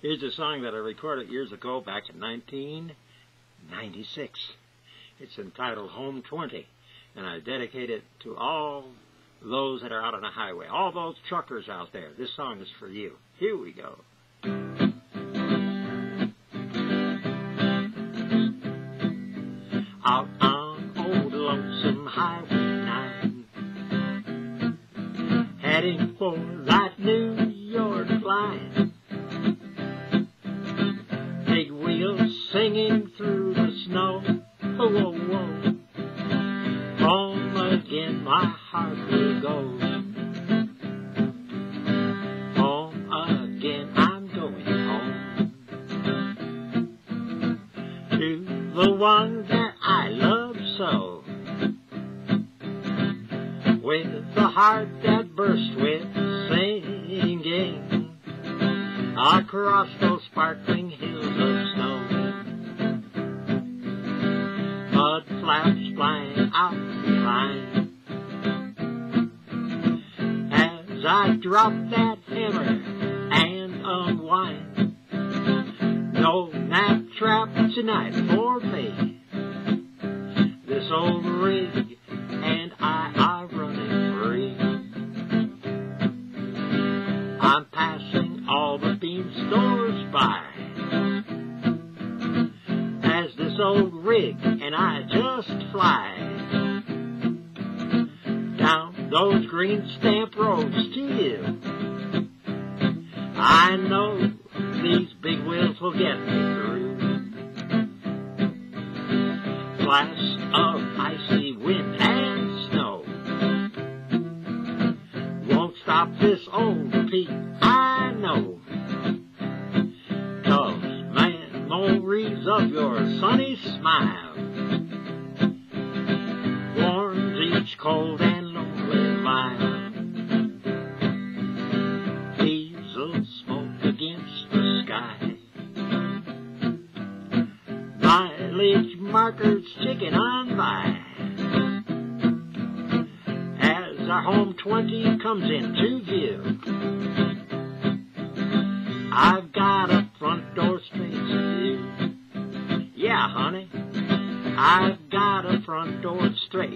Here's a song that I recorded years ago back in 1996. It's entitled Home 20, and I dedicate it to all those that are out on the highway, all those truckers out there. This song is for you. Here we go. Out on old lonesome highway 9, heading for that New York line. Singing through the snow. Whoa, whoa, whoa. Home again, my heart will go. Home again, I'm going home. To the one that I love so. With a heart that burst with singing across those sparkling hills of snow. Flying. As I drop that hammer and unwind. No nap trap tonight for me. This old rig and I are running free. I'm passing all the bean old rig and I just fly down those green stamp roads to you. I know these big wheels will get me through. Blast of icy wind and snow won't stop this old Pete, I know. Memories of your sunny smile warms each cold and lonely mile. Diesel smoke against the sky. Mileage markers ticking on by. As our home 20 comes into view. I've got a I've got a front door straight.